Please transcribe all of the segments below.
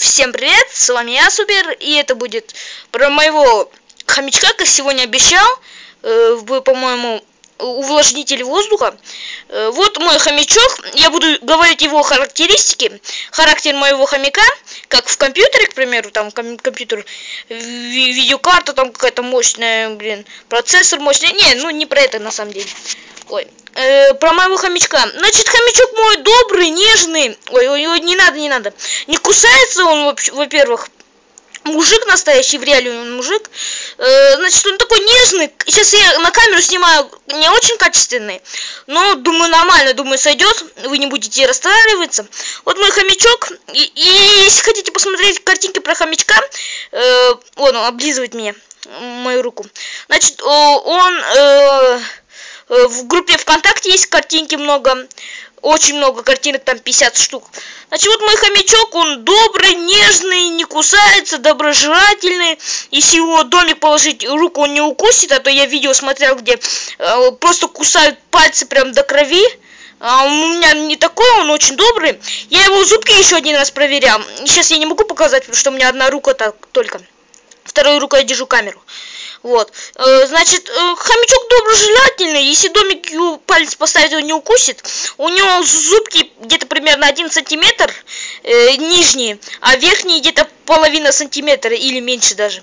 Всем привет, с вами я, Супер, и это будет про моего хомячка, как сегодня обещал, э, по-моему, увлажнитель воздуха. Э, вот мой хомячок, я буду говорить его характеристики, характер моего хомяка, как в компьютере, к примеру, там ком компьютер, ви видеокарта там какая-то мощная, блин, процессор мощный, не, ну не про это на самом деле. Ой, э, про моего хомячка. Значит, хомячок мой добрый, нежный. Ой, ой, ой, не надо, не надо. Не кусается он, во-первых. Мужик настоящий, в реале он мужик. Э, значит, он такой нежный. Сейчас я на камеру снимаю не очень качественный. Но, думаю, нормально, думаю, сойдет. Вы не будете расстраиваться. Вот мой хомячок. И, и если хотите посмотреть картинки про хомячка, э, он облизывает меня, мою руку. Значит, он... Э, в группе ВКонтакте есть картинки много. Очень много картинок, там 50 штук. Значит, вот мой хомячок, он добрый, нежный, не кусается, доброжелательный. Если его домик положить, руку он не укусит, а то я видео смотрел, где э, просто кусают пальцы прям до крови. А у меня не такой, он очень добрый. Я его зубки еще один раз проверял. Сейчас я не могу показать, потому что у меня одна рука так только. Второй рукой я держу камеру. Вот. Э, значит, э, хомячок доброжелательный. Если домик его палец поставить, он не укусит. У него зубки где-то примерно 1 сантиметр э, нижние, а верхние где-то половина сантиметра или меньше даже.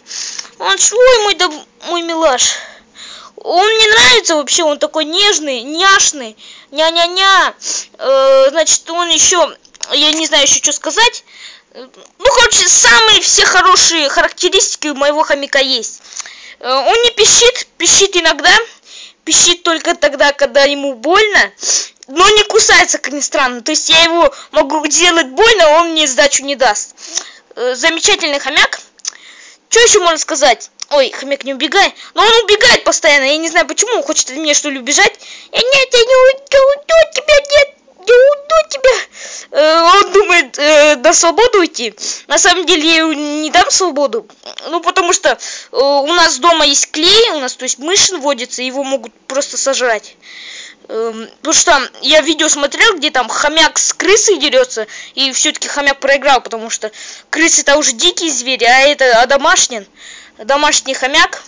Он ой, мой, да, мой милаш. Он мне нравится вообще, он такой нежный, няшный, ня-ня-ня. Э, значит, он еще, я не знаю еще что сказать. Ну, короче, самые все хорошие характеристики у моего хомяка есть. Э, он не пищит, пищит иногда, пищит только тогда, когда ему больно, но не кусается, как ни странно. То есть я его могу делать больно, он мне сдачу не даст. Э, замечательный хомяк. Что еще можно сказать? Ой, хомяк, не убегай. Но он убегает постоянно. Я не знаю, почему он хочет от меня что ли убежать. Я нет, я не уйду, уйду, тебя нет не уйду тебя. Э, он думает э, на свободу уйти. На самом деле я не дам свободу. Ну, потому что э, у нас дома есть клей, у нас, то есть мышь водится, его могут просто сожрать. Эм, потому что я видео смотрел, где там хомяк с крысой дерется, и все-таки хомяк проиграл, потому что крысы это уже дикие звери, а это а домашний, домашний хомяк.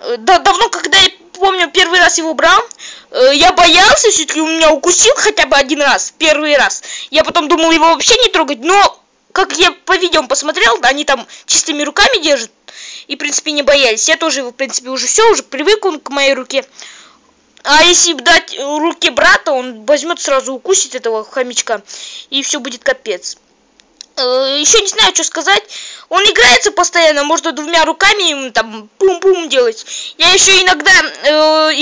Э, да, давно, когда я помню, первый раз его брал, э, я боялся, все-таки у меня укусил хотя бы один раз, первый раз. Я потом думал его вообще не трогать, но как я по видео посмотрел, они там чистыми руками держат, и, в принципе, не боялись. Я тоже, в принципе, уже все, уже привык он к моей руке. А если дать руке брата, он возьмет сразу укусит этого хомячка, и все будет капец. Э, еще не знаю, что сказать. Он играется постоянно, можно двумя руками там пум-пум делать. Я еще иногда э,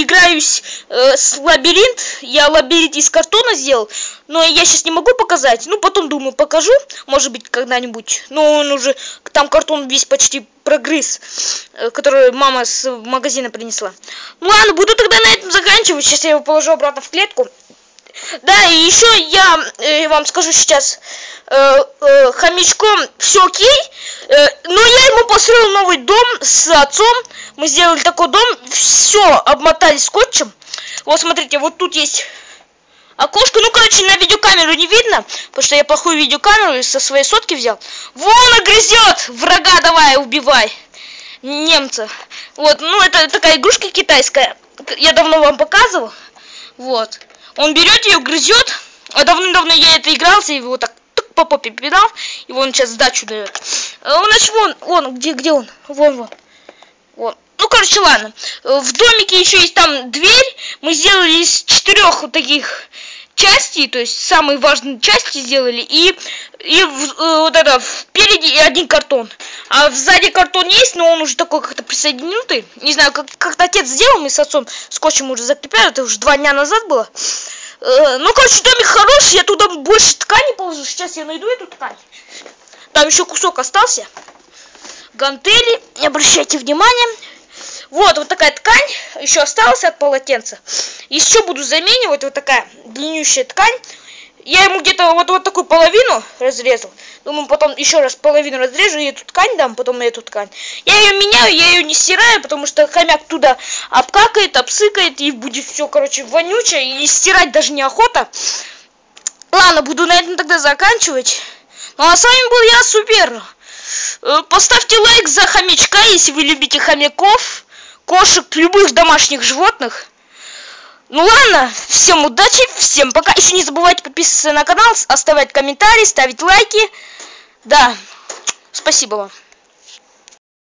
играюсь э, с лабиринт. Я лабиринт из картона сделал, но я сейчас не могу показать. Ну, потом, думаю, покажу, может быть, когда-нибудь. Но он уже, там картон весь почти прогрыз, э, который мама с магазина принесла. Ну ладно, буду тогда на этом заканчивать. Сейчас я его положу обратно в клетку. Да, и еще я э, вам скажу сейчас, э, э, хомячком все окей, э, но я ему построил новый дом с отцом, мы сделали такой дом, все обмотали скотчем. Вот смотрите, вот тут есть окошко, ну короче на видеокамеру не видно, потому что я плохую видеокамеру со своей сотки взял. Вон грызет, врага давай убивай, немца. Вот, ну это такая игрушка китайская, я давно вам показывал, вот. Он берет ее, грызет. А давно-давно я это игрался, его так по попе пинал, и он сейчас сдачу дает. А, значит, вон, вон, где, где он? Вон, вон. Вон. Ну, короче, ладно. В домике еще есть там дверь. Мы сделали из четырех вот таких части, то есть самые важные части сделали, и, и э, вот это, впереди один картон. А сзади картон есть, но он уже такой как-то присоединутый. Не знаю, как, как-то отец сделал, мы с отцом скотчем уже закрепляли, это уже два дня назад было. Э, ну, короче, домик хороший, я туда больше ткани положу, сейчас я найду эту ткань. Там еще кусок остался. Гантели, не обращайте внимания. Вот, вот такая ткань еще осталась от полотенца. Еще буду заменивать вот такая длиннющая ткань. Я ему где-то вот, вот такую половину разрезал. Думаю, потом еще раз половину разрежу и эту ткань дам, потом эту ткань. Я ее меняю, я ее не стираю, потому что хомяк туда обкакает, обсыкает, и будет все, короче, вонючее, и стирать даже неохота. Ладно, буду на этом тогда заканчивать. Ну а с вами был я, Супер. Э, поставьте лайк за хомячка, если вы любите хомяков, кошек, любых домашних животных. Ну ладно, всем удачи, всем пока. Еще не забывайте подписываться на канал, оставлять комментарии, ставить лайки. Да, спасибо вам.